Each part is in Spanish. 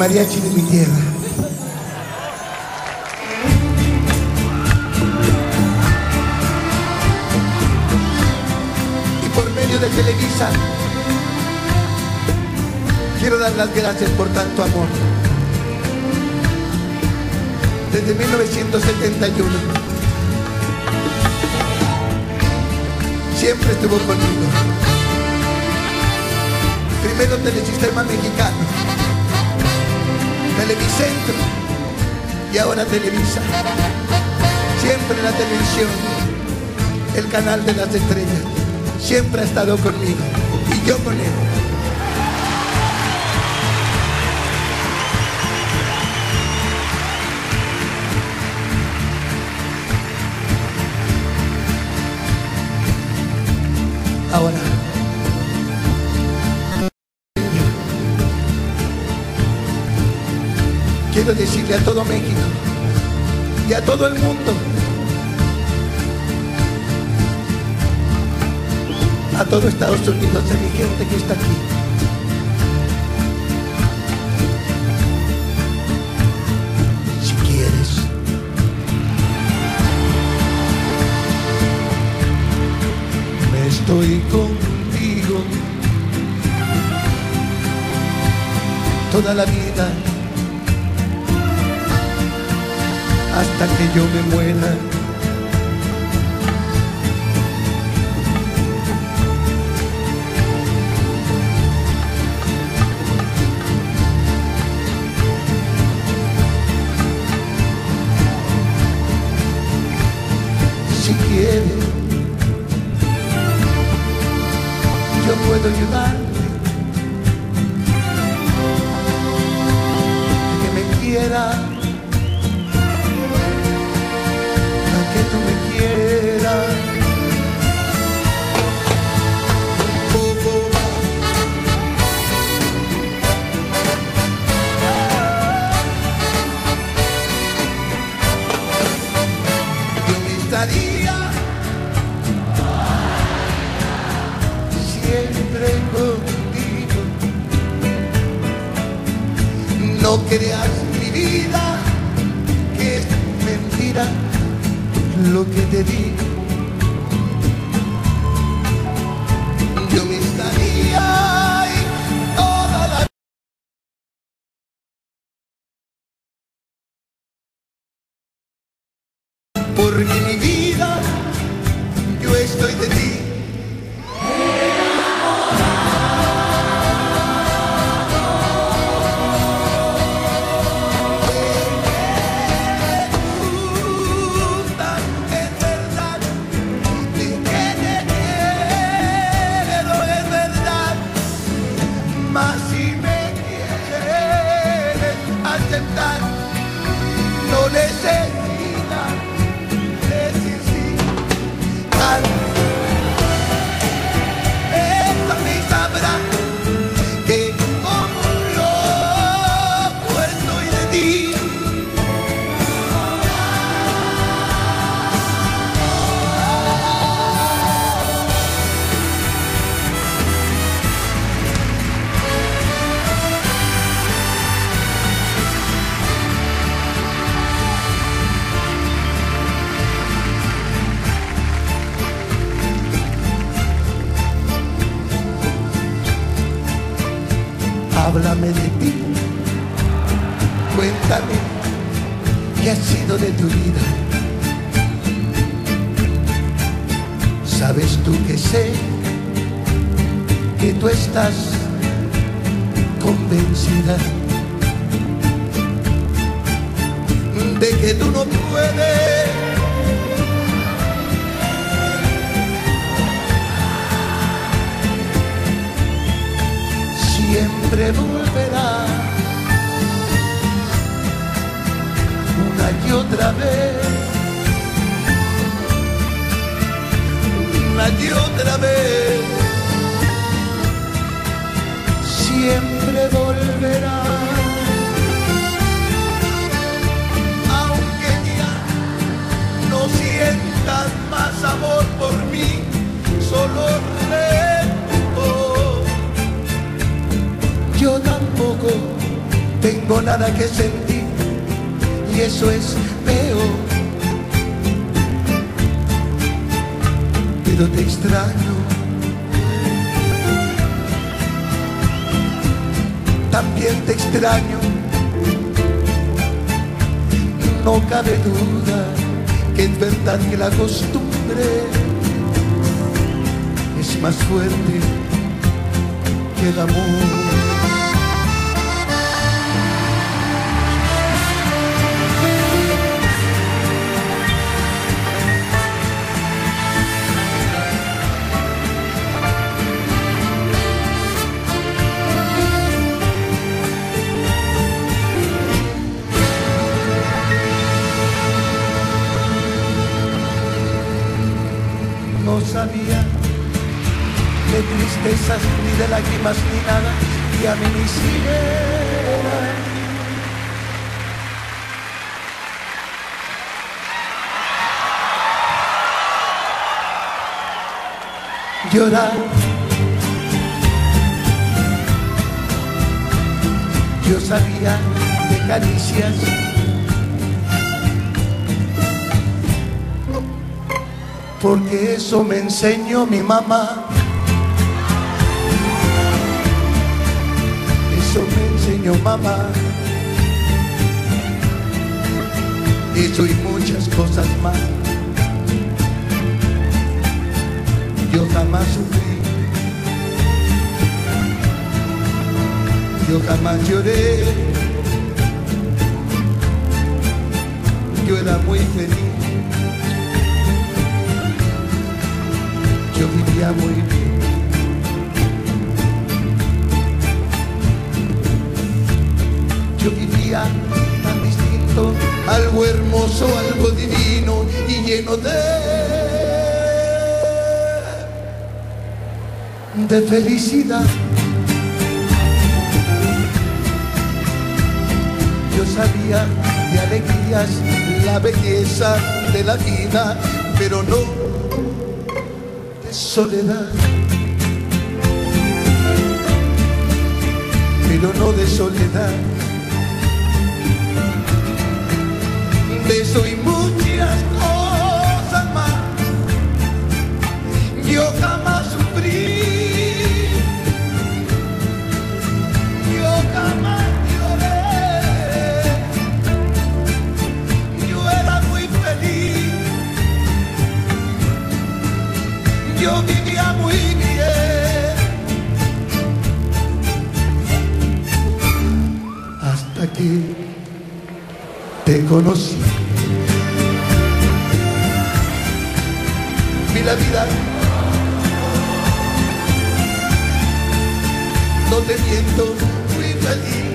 mariachi de mi tierra. Y por medio de Televisa, quiero dar las gracias por tanto amor. Desde 1971, siempre estuvo conmigo. Primero Telesistema Mexicano, Televicentro y ahora Televisa. Siempre la televisión, el canal de las estrellas, siempre ha estado conmigo y yo con él. Ahora, decirle a todo México y a todo el mundo, a todo Estados Unidos, a mi gente que está aquí. Si quieres, me estoy contigo. Toda la vida hasta que yo me muera. Lo que te digo. Háblame de ti, cuéntame qué ha sido de tu vida. Sabes tú que sé que tú estás convencida de que tú no puedes. Volverá una y otra vez, una y otra vez, siempre volverá. Aunque ya no sientas más amor tengo nada que sentir y eso es peor. Pero te extraño. También te extraño. No cabe duda que es verdad que la costumbre es más fuerte que el amor. Llorar. Yo sabía de caricias. Porque eso me enseñó mi mamá. Enseñó mamá. Eso y muchas cosas más. Yo jamás sufrí. Yo jamás lloré. Yo era muy feliz. yo vivía muy bien. Yo vivía tan distinto, algo hermoso, algo divino y lleno de, de felicidad. Yo sabía de alegrías, la belleza de la vida, pero no soledad, pero no de soledad. De eso y muchas cosas más, yo jamás La vida. No te miento, fui feliz.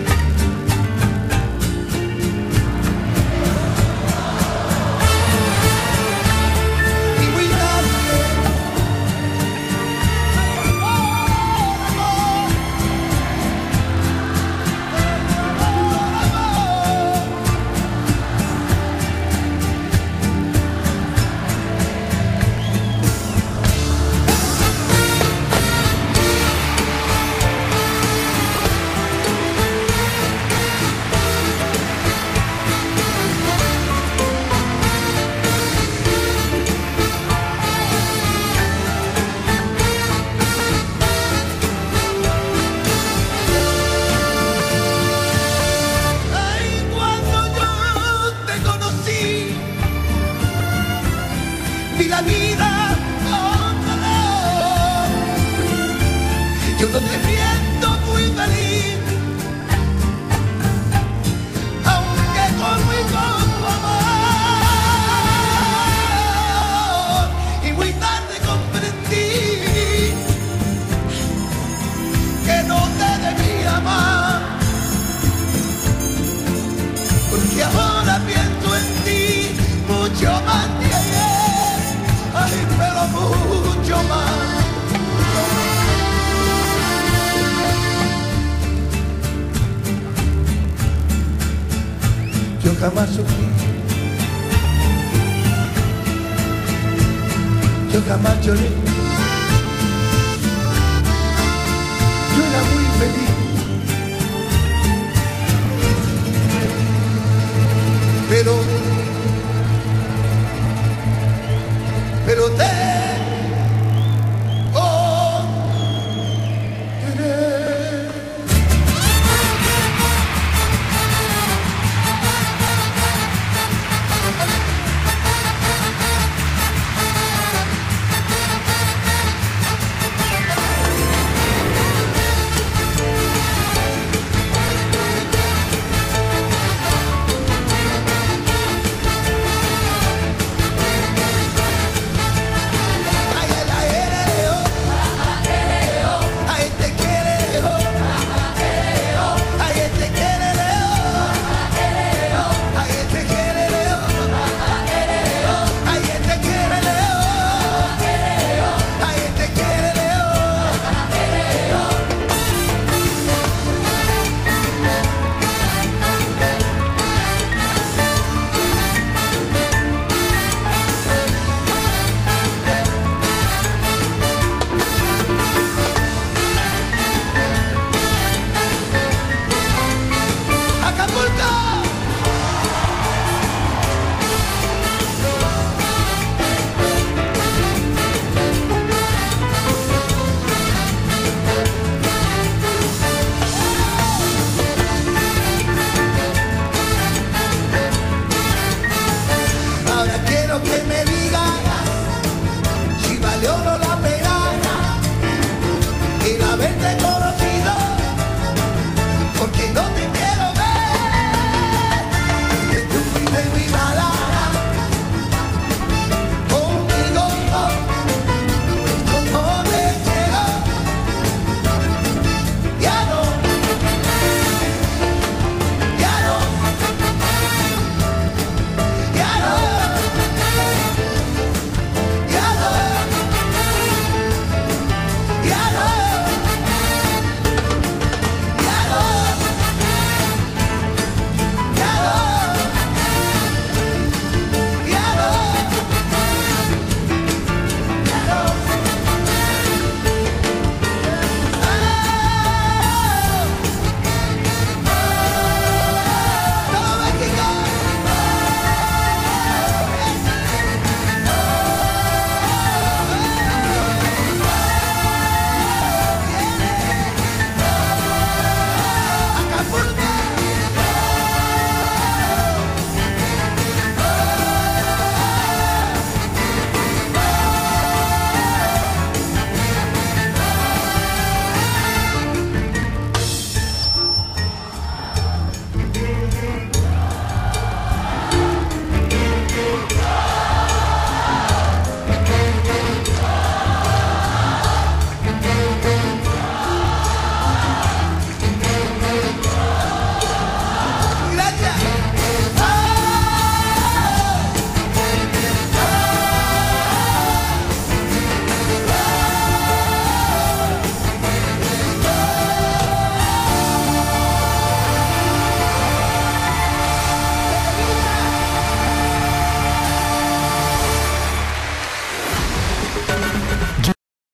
toca Marjorie. Yo era muy feliz. Pero, pero te